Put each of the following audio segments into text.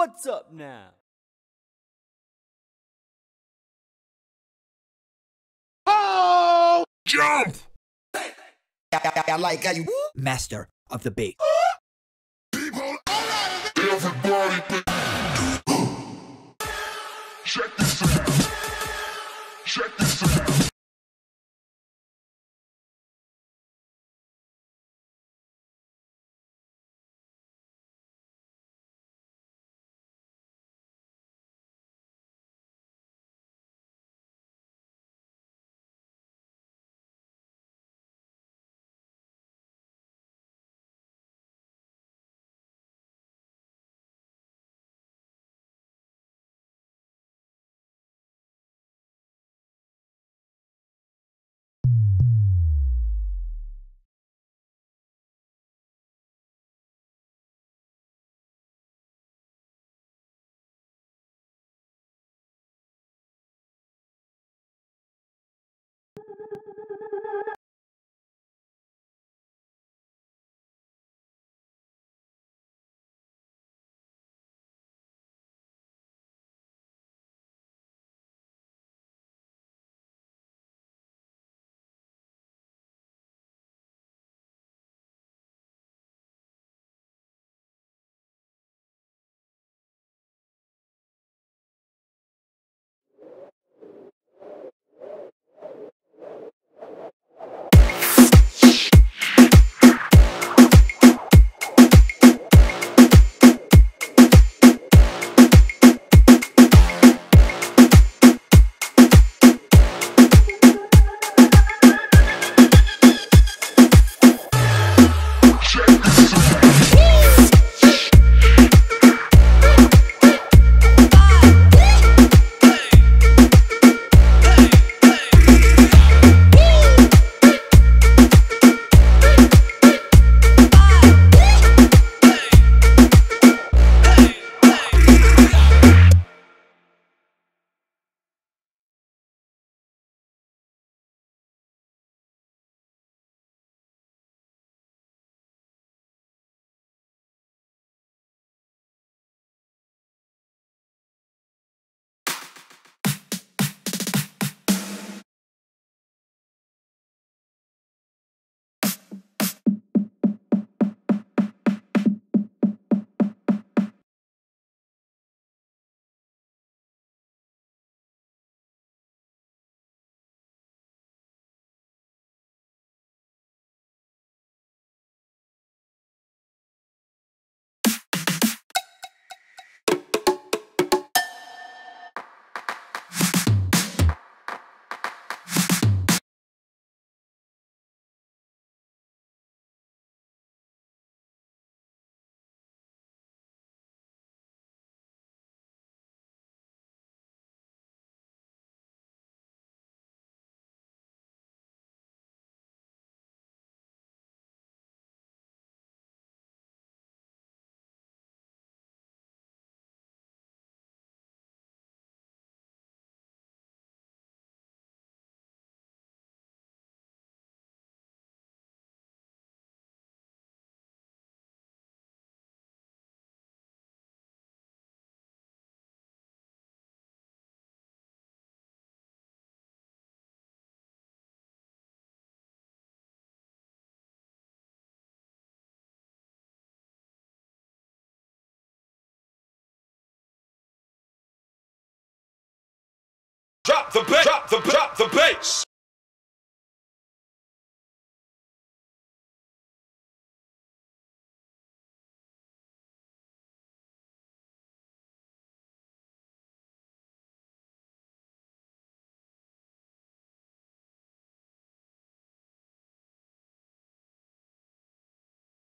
What's up now? Oh! Jump. I like how you master of the beat. People, everybody, drop the bass, drop the drop the bass.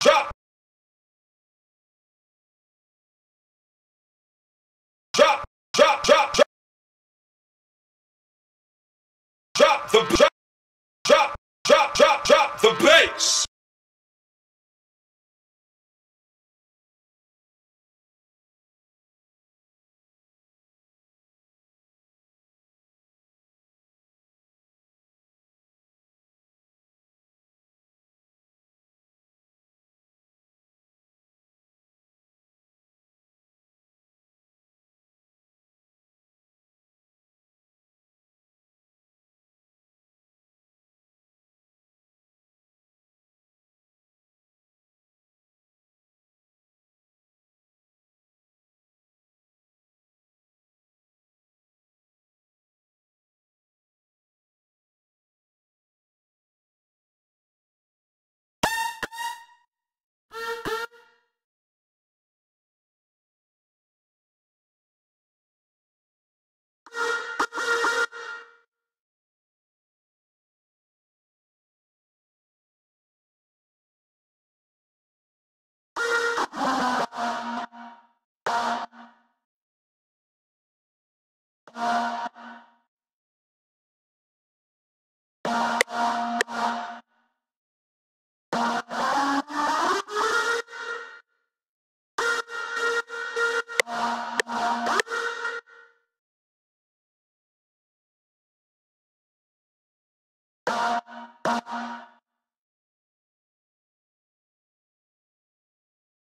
Drop. Drop the drop, drop, drop, drop, drop the bass.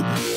Like